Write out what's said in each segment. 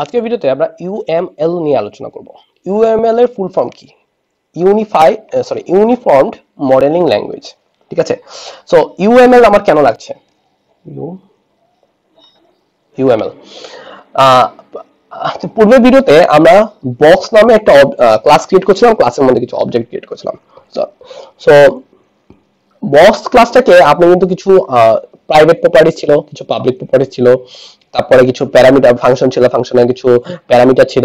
আজকের ভিডিওতে আমরা ইউএমএল নিয়ে আলোচনা করব। ইউএমএল এর ফুল ফর্ম কি? Unify sorry unified modelling language ঠিক আছে? সো ইউএমএল আমার কেন লাগছে? ইউ ইউএমএল পূর্বের ভিডিওতে আমরা বক্স নামে একটা ক্লাস ক্রিয়েট করছিলাম ক্লাসের মধ্যে কিছু অবজেক্ট ক্রিয়েট করছিলাম। সো বক্স ক্লাসটাকে আপনি কিন্তু কিছু প্রাইভেট প্রপার্টিজ ছিল, কিছু পাবলিক প্রপার্টিজ ছিল তারপরে কিছু প্যারামিটার ফাংশন ছিল ফাংশনের কিছু প্যারামিটার ছিল।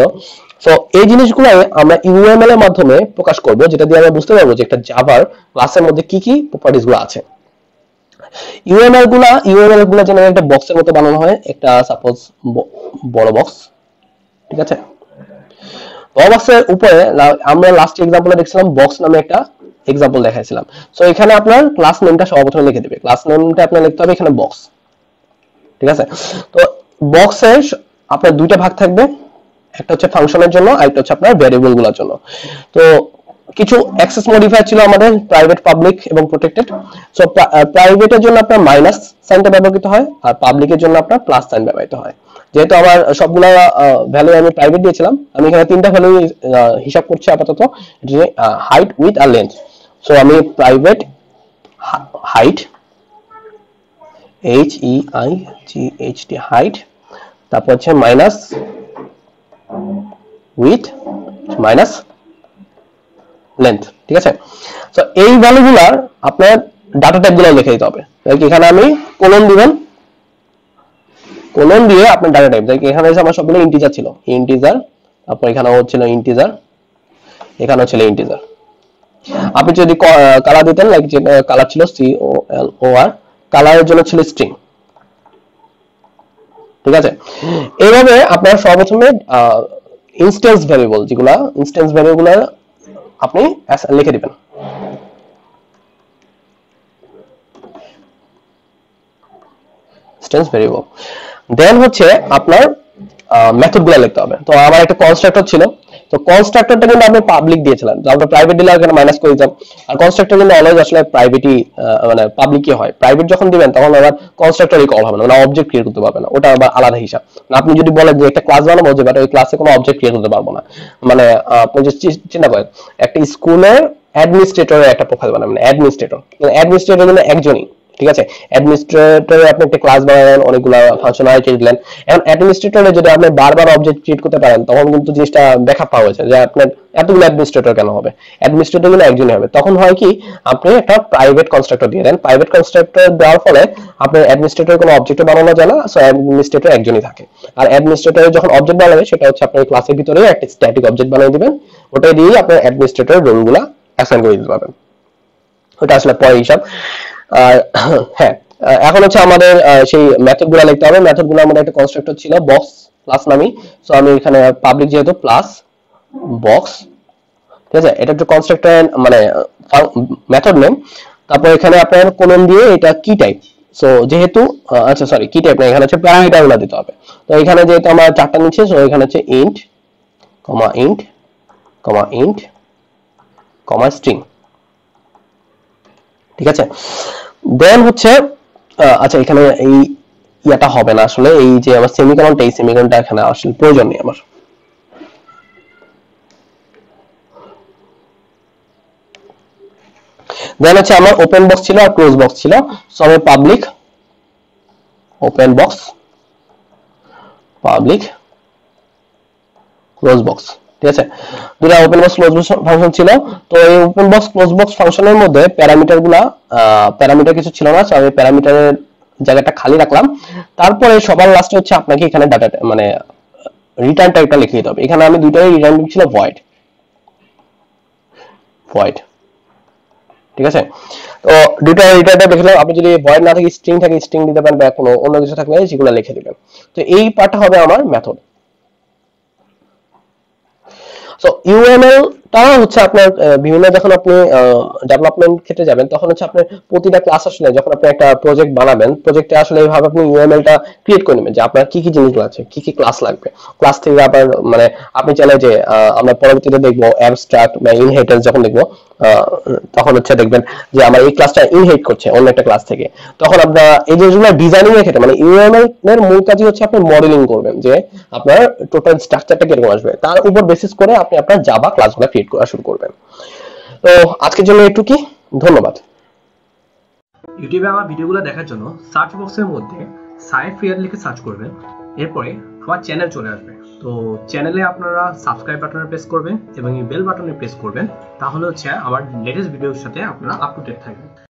সো এই জিনিসগুলো আমরা ইউএমএল এর মাধ্যমে প্রকাশ করব, যেটা দিয়ে আমরা বুঝতে পারব যে একটা জাভার ক্লাসের মধ্যে কি কি প্রপার্টিজগুলো আছে। ইউএমএলগুলা ইউএমএলগুলা যেন একটা বক্সের মতো বানানো হয়, একটা সাপোজ বড় বক্স ঠিক আছে? বড় বক্সের উপরে আমরা লাস্ট এক্সাম্পলে দেখছিলাম বক্স নামে একটা এক্সাম্পল দেখাইছিলাম। সো এখানে আপনার ক্লাস নেমটা সর্বপ্রথমে লিখে দেবে। ক্লাস নেমটা আপনার লিখতে হবে এখানে বক্স ঠিক আছে? তো বক্সের আপনার দুইটা ভাগ থাকবে। একটা হচ্ছে ফাংশনের জন্য হচ্ছে আপনার ভ্যারিয়েবলগুলোর জন্য। তো কিছু অ্যাক্সেস মডিফায়ার ছিল আমাদের প্রাইভেট পাবলিক এবং প্রোটেক্টেড সো প্রাইভেটের জন্য আপনার মাইনাস সাইনটা ব্যবহৃত হয়, আর পাবলিকের জন্য আপনার প্লাস সাইন ব্যবহৃত হয়। যেহেতু আমার সবগুলো ভ্যালু আমি প্রাইভেট দিয়েছিলাম, আমি এখানে তিনটা ভ্যালু হিসাব করছি আপাতত। হাইট উইথ আর লেন্থ সো আমি private height H E I G H T height তারপর হচ্ছে মাইনাস উইথ মাইনাস লেন্থ ঠিক আছে? তো এই ভ্যালুগুলার আপনার ডাটা টাইপগুলো লিখে দিতে হবে। এখানে আমি কোলন দিবেন। কোলন দিয়ে আপনার ডাটা টাইপ এখানে আমার সবগুলো ইন্টিজার ছিল। ইন্টিজার তারপর এখানে হচ্ছিল ইন্টিজার এখানেও ছিল ইন্টিজার আপনি যদি কালার দিতেন লাইক যে কালার ছিল সি ও এল ও আর কালারের জন্য ছিল স্ট্রিং ঠিক আছে? এইভাবে আপনার সর্বপ্রথমে ইনস্ট্যান্স ভ্যারিয়েবল যেগুলা ইনস্ট্যান্স ভ্যারিয়েবল আপনি লিখে দিবেন। ইনস্ট্যান্স ভ্যারিয়েবল দেন হচ্ছে আপনার মেথডগুলো লিখতে হবে। তো আমার একটা কনস্ট্রাক্টর ছিল। তো কনস্ট্রাক্টরটা কিন্তু আপনি পাবলিক দিয়েছিলেন। আমরা প্রাইভেট দিলে এখানে মাইনাস করে দিতাম। আর কনস্ট্রাক্টর কিন্তু অলওয়েজ আসলে প্রাইভেটই মানে পাবলিকই হয়। প্রাইভেট যখন দিবেন, তখন আবার কনস্ট্রাক্টরই কল হবে না। মানে অবজেক্ট ক্রিয়েট করতে পারবে না। ওটা আবার আলাদা হিসাব। আপনি যদি বলেন যে একটা ক্লাস বানাবো, যে ওই ক্লাসে কোনো অবজেক্ট ক্রিয়েট করতে পারব না। মানে আপনি যে চিন্তা করেন, একটা স্কুলের অ্যাডমিনিস্ট্রেটরের একটা প্রোফাইল বানাবেন অ্যাডমিনিস্ট্রেটর অ্যাডমিনিস্ট্রেটর কিন্তু একজনই। ঠিক আছে? অ্যাডমিনিস্ট্রেটরে আপনি একটা ক্লাস বানালেন, অনেকগুলো ফাংশনালিটি দিলেন। এখন অ্যাডমিনিস্ট্রেটরে যদি আপনি বারবার অবজেক্ট ক্রিয়েট করতে পারেন, তখন কিন্তু জিনিসটা দেখা পাওয়া যায় যে আপনার এতগুলো অ্যাডমিনিস্ট্রেটর কেন হবে? অ্যাডমিনিস্ট্রেটরগুলো একজনই হবে। তখন হয় কি, আপনি একটা প্রাইভেট কনস্ট্রাক্টর দিয়ে দেন। প্রাইভেট কনস্ট্রাক্টর দেওয়ার ফলে আপনার অ্যাডমিনিস্ট্রেটর কোনো অবজেক্ট বানানো যায় না সো অ্যাডমিনিস্ট্রেটর একজনই থাকে। আর অ্যাডমিনিস্ট্রেটর যখন অবজেক্ট বানাবে, সেটা হচ্ছে আপনার ক্লাসের ভিতরে একটা স্ট্যাটিক অবজেক্ট বানিয়ে দিবেন। ওটাই দিয়ে আপনার অ্যাডমিনিস্ট্রেটর রোলগুলো অ্যাসাইন করে দিতে পারবেন। ওটা আসলে পরে হিসাব। হ্যাঁ এখন হচ্ছে আমাদের সেই মেথডগুলো লিখতে হবে। মেথডগুলো আমাদের একটা কনস্ট্রাক্টর ছিল বক্স প্লাস নামি। সো আমি এখানে পাবলিক যেহেতু প্লাস বক্স ঠিক আছে? এটা একটা কনস্ট্রাক্টর মানে মেথড নেম তারপর এখানে আপনার কোলন দিয়ে এটা কি টাইপ সো যেহেতু আচ্ছা সরি কি টাইপ না, এখানে হচ্ছে প্যারামিটারগুলো দিতে হবে। তো এখানে যেহেতু আমার চারটা নিচ্ছে সো এখানে হচ্ছে int comma int comma int comma string ঠিক আছে? দেন হচ্ছে আচ্ছা এখানে এই ইয়াটা হবে না আসলে, এই যে আমার সেমিকলনটা এই সেমিকলনটা এখানে আসলে প্রয়োজন নেই আমার। দেন হচ্ছে আমার ওপেন বক্স ছিল আর ক্লোজ বক্স ছিল। সো আমি public open box public close box ঠিক আছে? দুটা open box close box function ছিল। তো এই ওপেন বক্স ক্লোজ বক্স ফাংশনের মধ্যে প্যারামিটারগুলা প্যারামিটার কিছু ছিল না, আমি প্যারামিটারের জায়গাটা খালি রাখলাম। তারপরে সবার লাস্টে হচ্ছে আপনাকে এখানে ডাটা মানে রিটার্ন টাইপটা লিখে দিতে হবে। এখানে আমি দুইটাই রিটার্ন ছিল ভয়েড ভয়েড ঠিক আছে? তো দুইটা রিটার্ন টাইপ লিখলাম আপনি যদি ভয়েড না থাকে স্ট্রিং থাকে স্ট্রিং দিতে পারেন বা কোনো অন্য কিছু থাকলে সেগুলো লিখে দিবেন। তো এই পার্টটা হবে আমার মেথড সো ইউএমএল তারা হচ্ছে আপনার বিভিন্ন যখন আপনি ডেভেলপমেন্ট ক্ষেত্রে যাবেন, তখন হচ্ছে আপনার প্রতিটা ক্লাস আসলে যখন আপনি একটা প্রজেক্ট বানাবেন প্রজেক্টে আসলে এইভাবে আপনি ইউএমএলটা ক্রিয়েট করে নেবেন যে আপনার কি কি জিনিসগুলো আছে, কি কি ক্লাস লাগবে। ক্লাস থেকে আবার মানে আপনি চাইলে যে আমরা পরবর্তীতে দেখব অ্যাবস্ট্রাক্ট বা ইনহেরিটেন্স যখন দেখব তখন হচ্ছে দেখবেন যে আমার এই ক্লাসটা করছে অন্য একটা ক্লাস থেকে। তখন আপনার এই জিনিসগুলো ডিজাইনিং এর ক্ষেত্রে মানে এর মূল কাজই হচ্ছে আপনি মডেলিং করবেন যে আপনার টোটাল স্ট্রাকচারটা কীরকম আসবে। তার উপর বেসিস করে আপনি আপনার জাভা ক্লাসগুলো ক্রিয়েট করা শুরু করবেন। তো আজকের জন্য একটু কি ধন্যবাদ। ইউটিউবে আমার ভিডিওগুলো দেখার জন্য সার্চ বক্সের মধ্যে সাইফ ফিয়ার লিখে সার্চ করবেন, এরপরে আমার চ্যানেল চলে আসবে। তো চ্যানেলে আপনারা সাবস্ক্রাইব বাটনে প্রেস করবেন এবং এই বেল বাটনে প্রেস করবেন, তাহলে হচ্ছে আমার লেটেস্ট ভিডিওর সাথে আপনারা আপ টু ডেট থাকবেন।